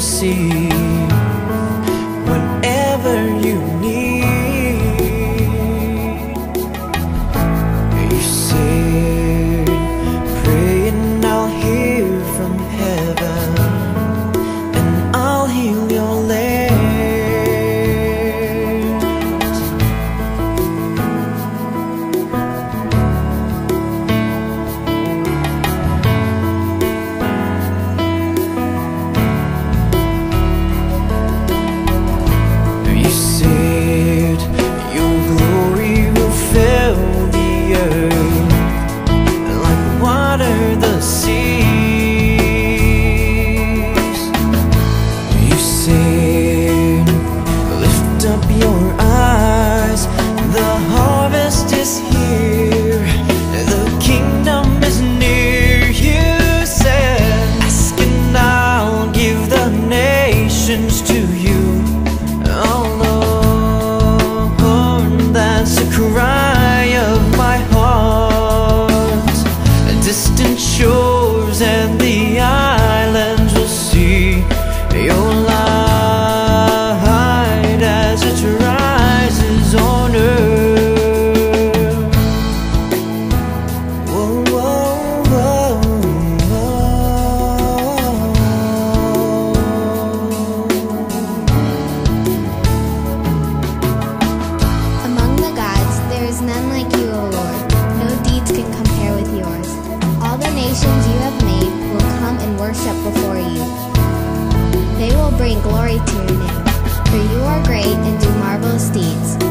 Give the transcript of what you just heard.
see. glory to your name. For you are great and do marvelous deeds.